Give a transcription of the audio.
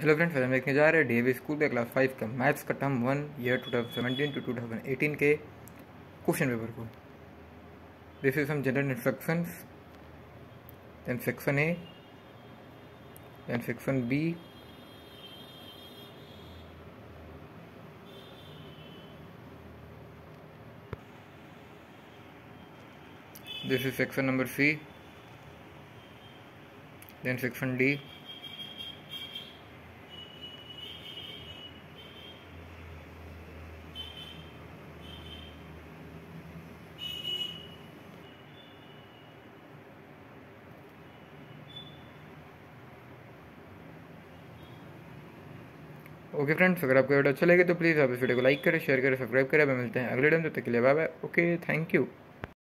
Hello friends हम देखने जा रहे हैं डीएवी स्कूल के क्लास फाइव का मैथ्स का term one year two thousand seventeen to two thousand eighteen के क्वेश्चन पेपर को। This is some general instructions then section A then section B this is section number C, then section D okay friends अगर आपको video अच्छा लगे तो please आप इस video को लाइक करें शेयर करें सब्सक्राइब करें। मिलते हैं अगले टाइम तब तक के लिए bye bye okay thank you